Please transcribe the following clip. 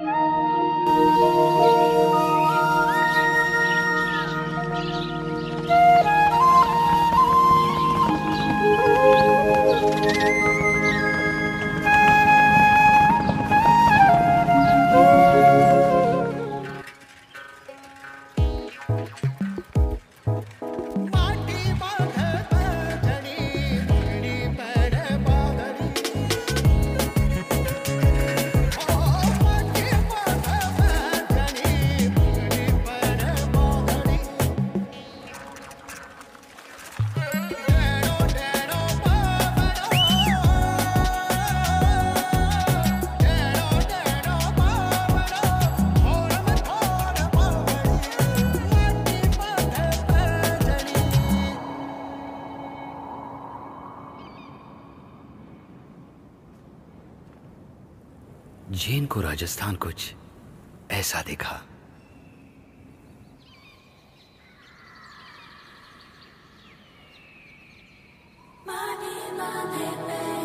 Música जेन को राजस्थान कुछ ऐसा देखा। माने माने